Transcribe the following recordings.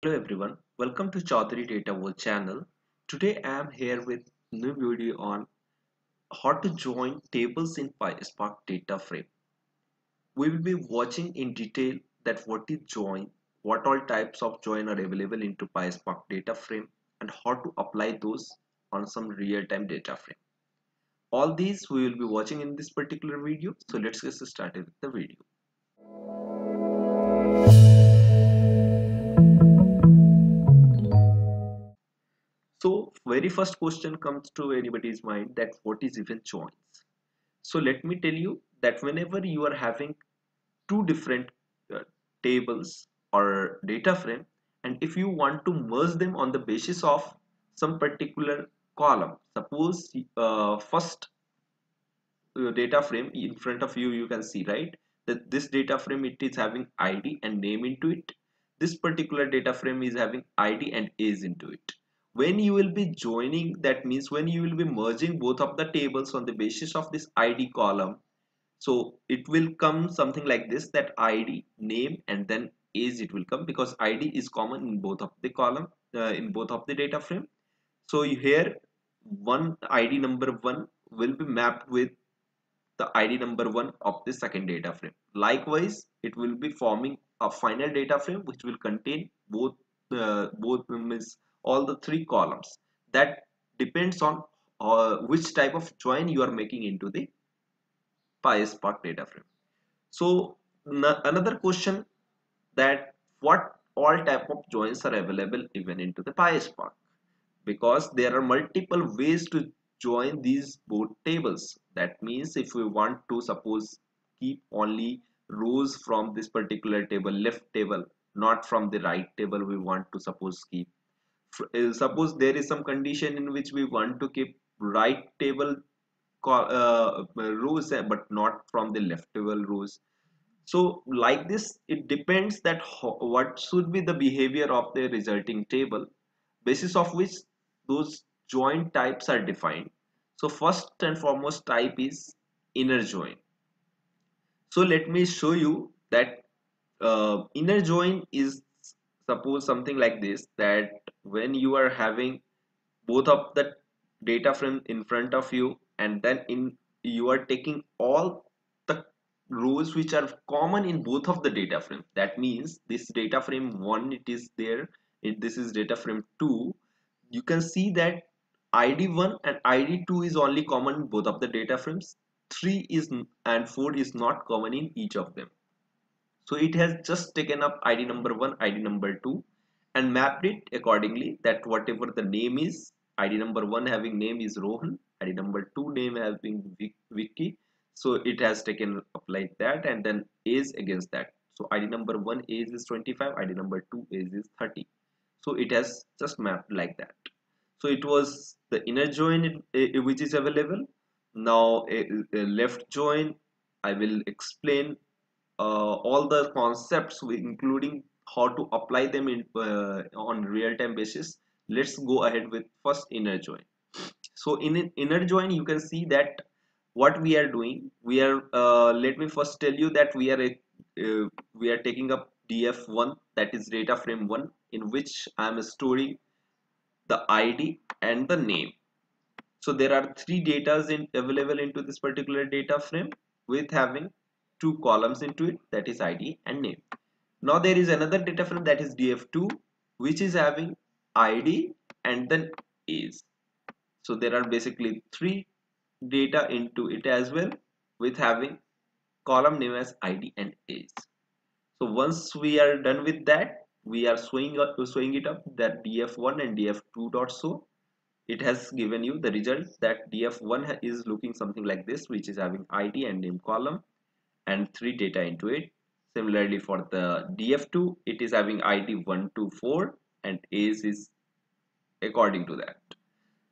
Hello everyone, welcome to Chaudhary Data World channel. Today I am here with new video on how to join tables in PySpark data frame. We will be watching in detail that what is join, what all types of join are available into PySpark data frame and how to apply those on some real-time data frame. All these we will be watching in this particular video. So let's get started with the video. Very first question comes to anybody's mind that what is even joins? So let me tell you that whenever you are having two different uh, tables or data frame and if you want to merge them on the basis of some particular column suppose uh, first uh, data frame in front of you you can see right? That this data frame it is having id and name into it. This particular data frame is having id and age into it when you will be joining that means when you will be merging both of the tables on the basis of this id column. So it will come something like this that id name and then age it will come because id is common in both of the column uh, in both of the data frame. So here one id number one will be mapped with the id number one of the second data frame. Likewise it will be forming a final data frame which will contain both uh, both means all the three columns that depends on uh, which type of join you are making into the PySpark data frame. So another question that what all type of joins are available even into the PySpark because there are multiple ways to join these both tables that means if we want to suppose keep only rows from this particular table left table not from the right table we want to suppose keep suppose there is some condition in which we want to keep right table uh, rows uh, but not from the left table rows. So like this it depends that what should be the behavior of the resulting table basis of which those join types are defined. So first and foremost type is inner join. So let me show you that uh, inner join is suppose something like this that when you are having both of the data frame in front of you and then in you are taking all the rows which are common in both of the data frame. That means this data frame 1 it is there it, this is data frame 2 you can see that id1 and id2 is only common in both of the data frames. 3 is and 4 is not common in each of them so it has just taken up id number 1 id number 2 and mapped it accordingly that whatever the name is id number 1 having name is rohan id number 2 name having vicky. So it has taken up like that and then age against that. So id number 1 age is 25 id number 2 age is 30 so it has just mapped like that. So it was the inner join eh, eh, which is available. Now a, a left join i will explain all the concepts including how to apply them in uh, on real-time basis let's go ahead with first inner join. So in inner join you can see that what we are doing we are uh, let me first tell you that we are a, uh, we are taking up df1 that is data frame 1 in which i am storing the id and the name. So there are three datas in available into this particular data frame with having two columns into it that is id and name. Now there is another data frame that is df2 which is having id and then age so there are basically three data into it as well with having column name as id and age so once we are done with that we are showing up showing it up that df1 and df2 dot show. It has given you the result that df1 is looking something like this which is having id and name column and 3 data into it. Similarly for the df2 it is having id 124 and age is according to that.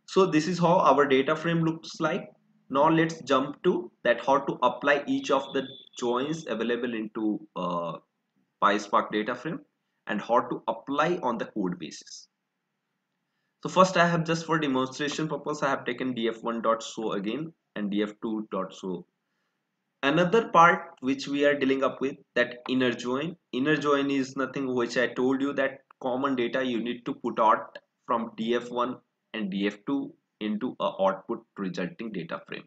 So this is how our data frame looks like. Now let's jump to that how to apply each of the joins available into uh, PySpark data frame and how to apply on the code basis. So first I have just for demonstration purpose I have taken df1.show again and df2.show another part which we are dealing up with that inner join. Inner join is nothing which i told you that common data you need to put out from df1 and df2 into a output resulting data frame.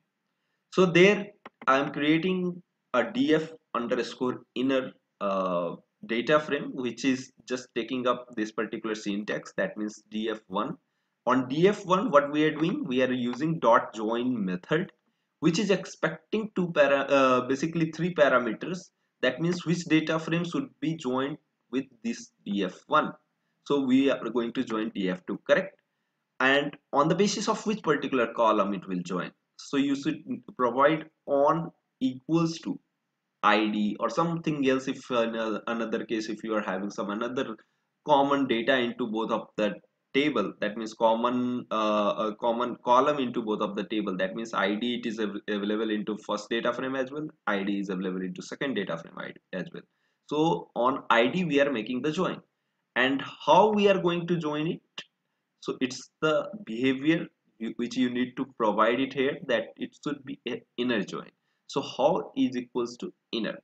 So there i am creating a df underscore inner uh, data frame which is just taking up this particular syntax. That means df1 on df1 what we are doing we are using dot join method which is expecting two para uh, basically three parameters. That means which data frame should be joined with this df1 so we are going to join df2 correct? And on the basis of which particular column it will join? So you should provide on equals to id or something else if another case if you are having some another common data into both of the table. That means common uh, a common column into both of the table. That means id it is available into first data frame as well. Id is available into second data frame as well. So on id we are making the join. And how we are going to join it? So it's the behavior which you need to provide it here that it should be a inner join. So how is equals to inner?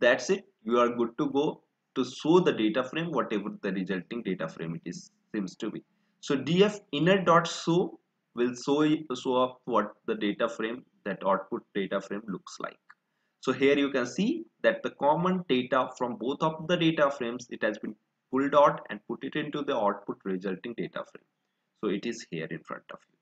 That's it. You are good to go to show the data frame whatever the resulting data frame it is seems to be. So df inner dot show will show show up what the data frame that output data frame looks like. So here you can see that the common data from both of the data frames it has been pulled out and put it into the output resulting data frame. So it is here in front of you.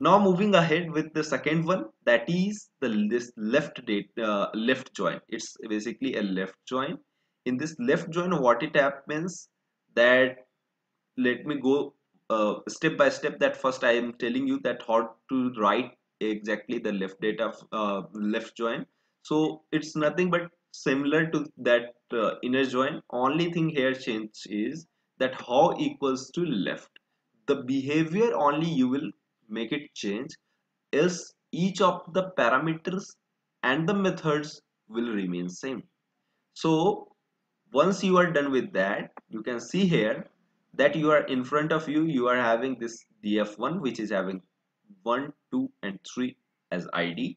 Now moving ahead with the second one that is the this left date uh, left join. It's basically a left join. In this left join what it happens that let me go uh, step by step that first I am telling you that how to write exactly the left data uh, left join. So it's nothing but similar to that uh, inner join. Only thing here change is that how equals to left. The behavior only you will make it change else each of the parameters and the methods will remain same. So once you are done with that you can see here that you are in front of you you are having this df1 which is having 1 2 and 3 as id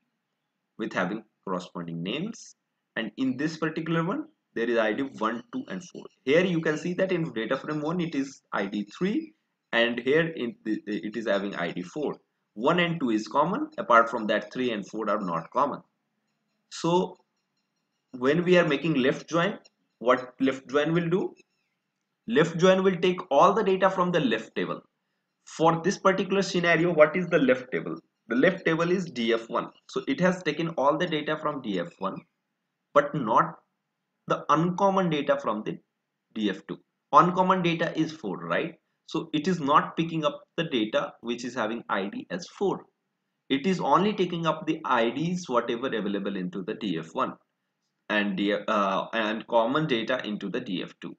with having corresponding names. And in this particular one there is id 1 2 and 4 here you can see that in data frame 1 it is id 3 and here the, it is having id 4 1 and 2 is common. Apart from that 3 and 4 are not common. So when we are making left join what left join will do left join will take all the data from the left table. For this particular scenario what is the left table? The left table is df1 so it has taken all the data from df1 but not the uncommon data from the df2 uncommon data is 4 right? So it is not picking up the data which is having id as 4 it is only taking up the ids whatever available into the df1 and uh, and common data into the df2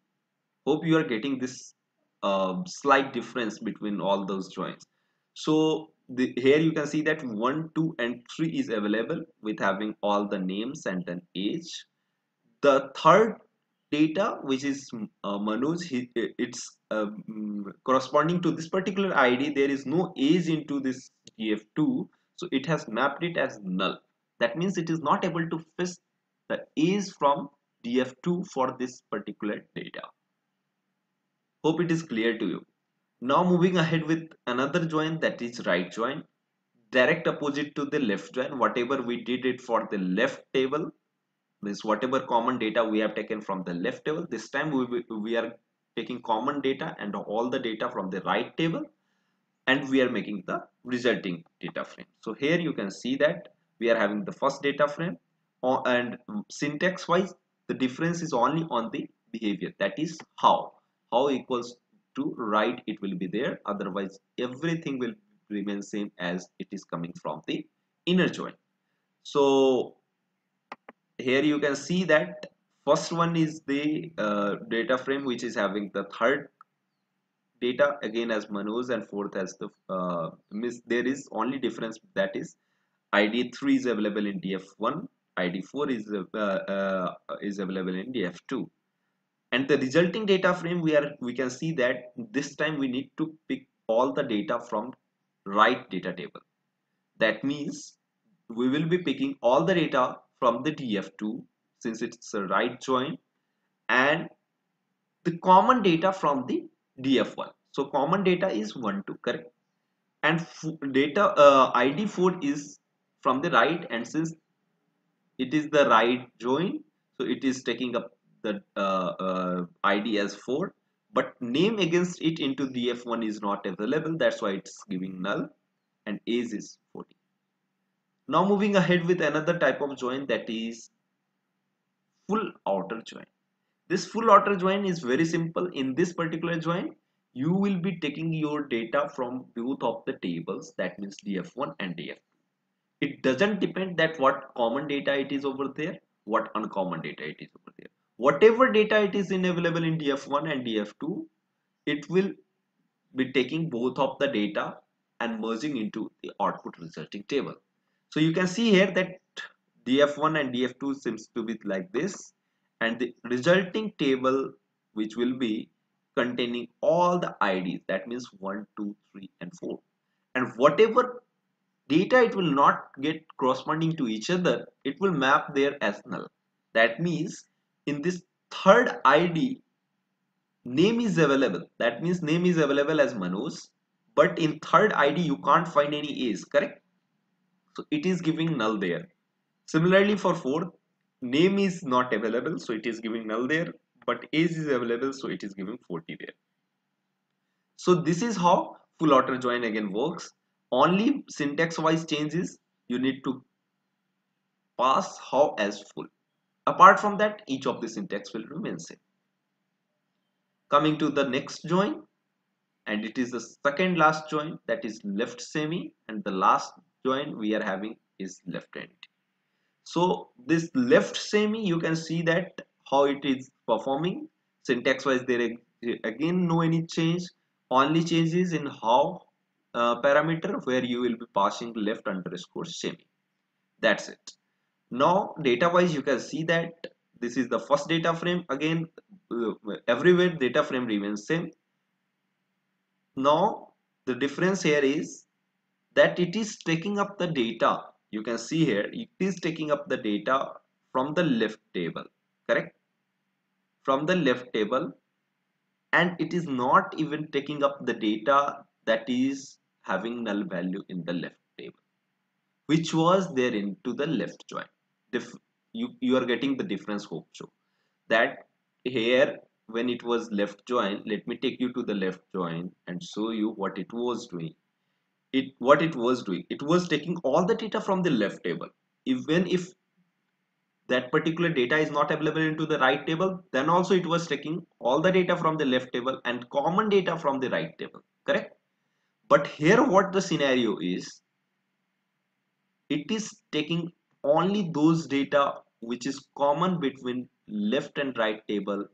hope you are getting this uh, slight difference between all those joins so the, here you can see that 1 2 and 3 is available with having all the names and an age. The third data which is uh, Manoj he, it's uh, corresponding to this particular ID there is no age into this df2 so it has mapped it as null. That means it is not able to fetch the age from df2 for this particular data hope it is clear to you. Now moving ahead with another join that is right join direct opposite to the left join whatever we did it for the left table means whatever common data we have taken from the left table this time we, we are taking common data and all the data from the right table and we are making the resulting data frame. So here you can see that we are having the first data frame and syntax wise the difference is only on the behavior. That is how how equals to right it will be there. Otherwise everything will remain same as it is coming from the inner join so here you can see that first one is the uh, data frame which is having the third data again as Manoj and fourth as the uh, miss there is only difference that is id 3 is available in df1 id 4 is uh, uh, is available in df2 and the resulting data frame we are we can see that this time we need to pick all the data from right data table. That means we will be picking all the data from the df2 since it's a right join and the common data from the df1 so common data is 1 2 correct? And data uh, id 4 is from the right and since it is the right join so it is taking up the uh, uh, id as 4 but name against it into df1 is not available. That's why it's giving null and age is 40 now moving ahead with another type of join that is full outer join. This full outer join is very simple. In this particular join you will be taking your data from both of the tables that means df1 and df2 it doesn't depend that what common data it is over there what uncommon data it is over there whatever data it is in available in df1 and df2 it will be taking both of the data and merging into the output resulting table. So you can see here that df1 and df2 seems to be like this and the resulting table which will be containing all the IDs that means 1 2 3 and 4 and whatever data it will not get corresponding to each other it will map there as null. That means in this third id name is available. That means name is available as manoj but in third id you can't find any a's correct? So it is giving null there. Similarly for fourth name is not available so it is giving null there but age is available so it is giving 40 there. So this is how full outer join again works. Only syntax wise changes you need to pass how as full Apart from that, each of the syntax will remain same. Coming to the next join, and it is the second last join that is left semi, and the last join we are having is left end. So this left semi, you can see that how it is performing. Syntax wise, there again no any change. Only changes in how uh, parameter where you will be passing left underscore semi. That's it now data wise you can see that this is the first data frame. Again uh, everywhere data frame remains same. Now the difference here is that it is taking up the data. You can see here it is taking up the data from the left table correct? From the left table. And it is not even taking up the data that is having null value in the left table which was there into the left join you you are getting the difference hope so. That here when it was left join let me take you to the left join and show you what it was doing. It what it was doing. It was taking all the data from the left table. Even if that particular data is not available into the right table then also it was taking all the data from the left table and common data from the right table correct? But here what the scenario is it is taking only those data which is common between left and right table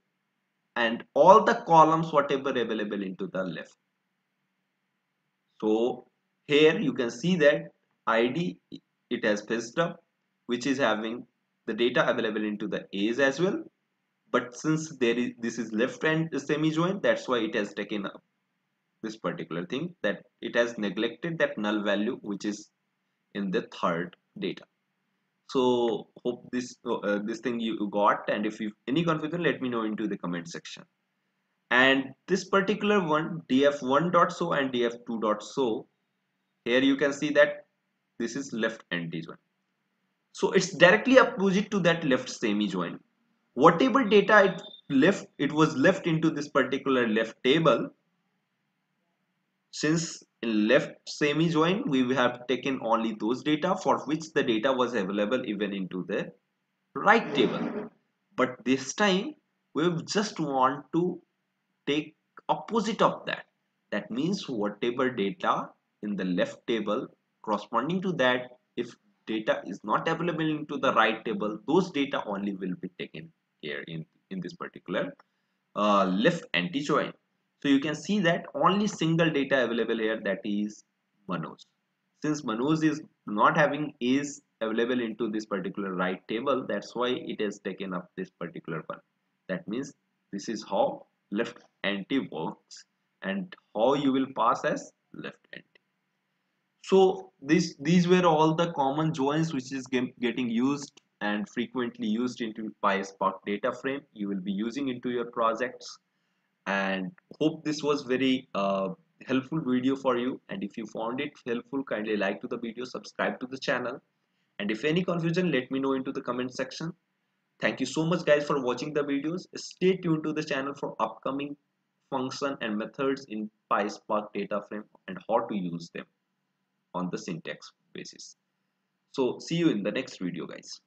and all the columns whatever available into the left. So here you can see that id it has fetched up which is having the data available into the a's as well. But since there is this is left hand semi join that's why it has taken up this particular thing that it has neglected that null value which is in the third data so hope this uh, this thing you got and if you any confusion let me know into the comment section. And this particular one df1.show and df2.show here you can see that this is left anti join so it's directly opposite to that left semi join whatever data it left it was left into this particular left table since in left semi join we have taken only those data for which the data was available even into the right table. But this time we just want to take opposite of that. That means whatever data in the left table corresponding to that if data is not available into the right table those data only will be taken here in in this particular uh, left anti join so you can see that only single data available here that is Manoj. Since Manoj is not having is available into this particular right table, that's why it has taken up this particular one. That means this is how left anti works and how you will pass as left anti. So this these were all the common joins which is getting used and frequently used into PySpark data frame you will be using into your projects and hope this was very uh, helpful video for you. And if you found it helpful kindly like to the video subscribe to the channel. And if any confusion let me know into the comment section. Thank you so much guys for watching the videos. Stay tuned to the channel for upcoming function and methods in PySpark data frame and how to use them on the syntax basis. So see you in the next video guys